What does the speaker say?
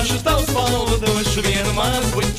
pašu tavs valdošu vienmēr būs.